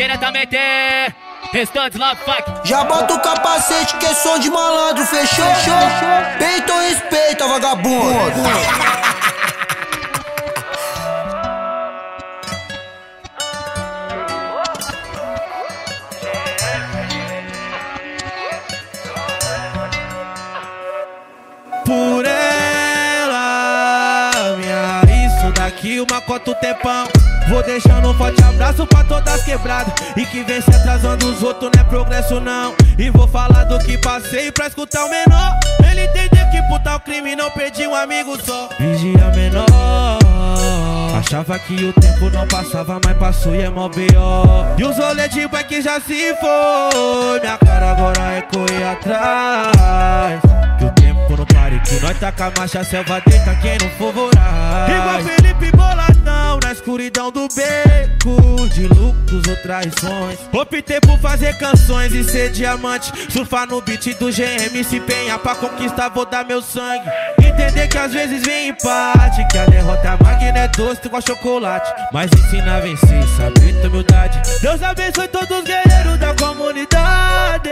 diretamente. Restantes Love Fuck. Já bota o capacete que é som de malandro, fechou? fechou? Peito ou respeita, vagabundo? Por ela, minha, isso daqui uma cota o tempão. Vou deixando um forte abraço pra todas quebradas. E que vem se atrasando os outros não é progresso não. E vou falar do que passei pra escutar o menor. Ele entender que puta o crime não perdi um amigo só. Vigia menor. Achava que o tempo não passava, mas passou e é mó B.O. E os rolê de que já se foi. Minha cara agora é correr atrás. Que o tempo não pare, que nós taca a marcha Selva deita quem não for voraz. Igual Felipe Boladão na escuridão do beco De lucros ou traições. Optei por fazer canções e ser diamante. Surfar no beat do GM, se empenhar pra conquistar Vou dar meu sangue. Entender que às vezes vem empate Que a derrota é magna é doce igual chocolate. Mas ensina a vencer, saber humildade. Deus abençoe todos os guerreiros da comunidade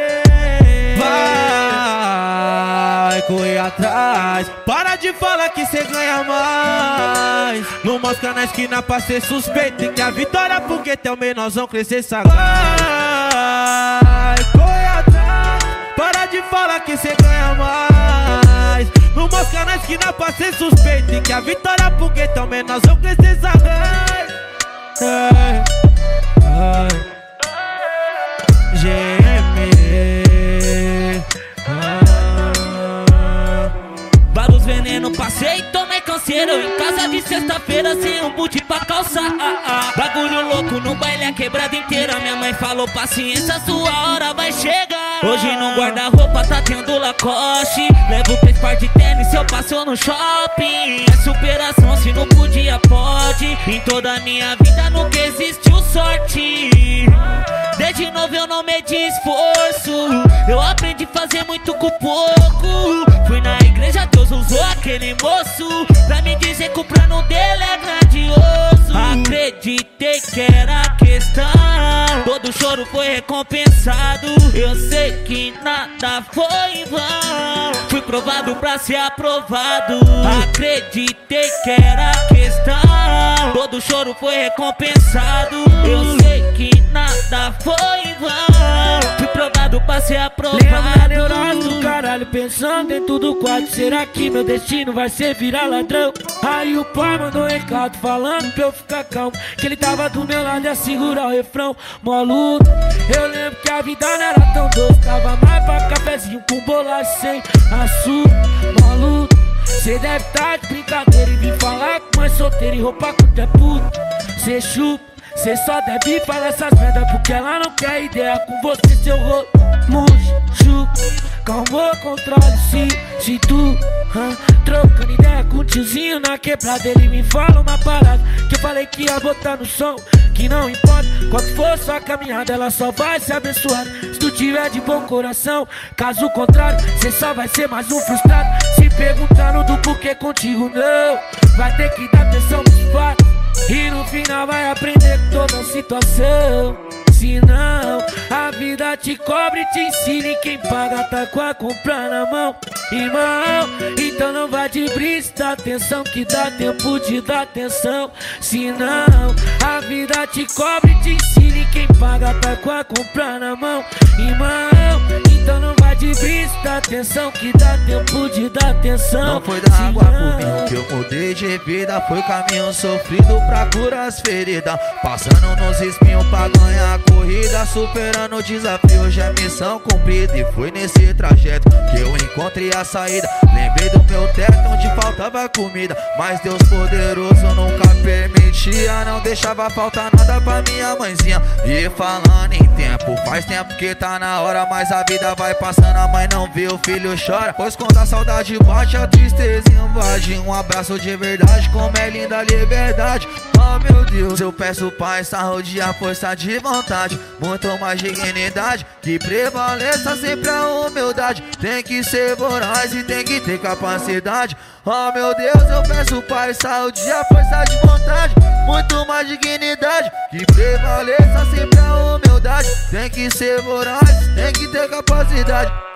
Vai correr atrás. Para de falar que cê ganha mais. Não mostra na esquina pra ser suspeito que a vitória porque tem o menorzão crescer sagaz Vai correr atrás. Para de falar que cê ganha mais. Não mostra na esquina pra ser suspeito que a vitória porque tem o menorzão crescer sagaz Ai, canseiro Em casa de sexta-feira sem um boot pra calçar ah, ah. Bagulho louco no baile a quebrada inteira. Minha mãe falou paciência, sua hora vai chegar. Hoje no guarda-roupa tá tendo Lacoste. Levo três par de tênis eu passo no shopping. É superação se não podia pode. Em toda a minha vida nunca existiu sorte. Desde novo eu não medi esforço Eu aprendi a fazer muito com pouco. Fui na usou aquele moço Pra me dizer que o plano dele é grandioso. Acreditei que era questão. Todo choro foi recompensado. Eu sei que nada foi em vão. Fui provado pra ser aprovado. Acreditei que era questão. Todo choro foi recompensado. Eu sei que nada foi em vão pensando em tudo quase Será que meu destino vai ser virar ladrão? Aí o pai mandou um recado falando pra eu ficar calmo Que ele tava do meu lado e a segurar o refrão. Mó eu lembro que a vida não era tão doce. Tava mais pra cafezinho com bolacha sem açúcar. Mó Cê deve tá de brincadeira e vir falar com mãe solteira e roupa com é puto Cê chupa Cê só deve falar essas merda porque ela não quer ideia com você, seu rolo. Murcho, calma, controle-se. Se tu, hum, trocando ideia com o tiozinho na quebrada, ele me fala uma parada que eu falei que ia botar no som. Que não importa qual for sua caminhada, ela só vai ser abençoada. Se tu tiver de bom coração, caso contrário, cê só vai ser mais um frustrado. Se perguntando do porquê contigo, não, vai ter que dar atenção nos fatos. E no final vai aprender toda a situação Se não, a vida te cobre e te ensina E quem paga tá com a compra na mão Irmão, então não vai de brisa Dá atenção que dá tempo de dar atenção. Se não, a vida te cobre e te ensina E quem paga tá com a compra na mão Irmão, Dá atenção que dá tempo de dar atenção. Não foi da água pro vinho que eu mudei de vida Foi caminho sofrido pra curar as feridas. Passando nos espinhos pra ganhar a corrida Superando o desafio, hoje é missão cumprida. E foi nesse trajeto que eu encontrei a saída. Lembrei do meu teto onde faltava comida Mas Deus poderoso nunca permitia Não deixava faltar nada pra minha mãezinha. E falando em faz tempo que tá na hora Mas a vida vai passando, a mãe não vê, o filho chora. Pois quando a saudade bate, a tristeza invade. Um abraço de verdade, como é linda a liberdade Meu Deus, eu peço paz, saúde a força de vontade. Muito mais dignidade, que prevaleça sempre a humildade. Tem que ser voraz e tem que ter capacidade. Oh meu Deus, eu peço paz, saúde a força de vontade. Muito mais dignidade, que prevaleça sempre a humildade. Tem que ser voraz, tem que ter capacidade.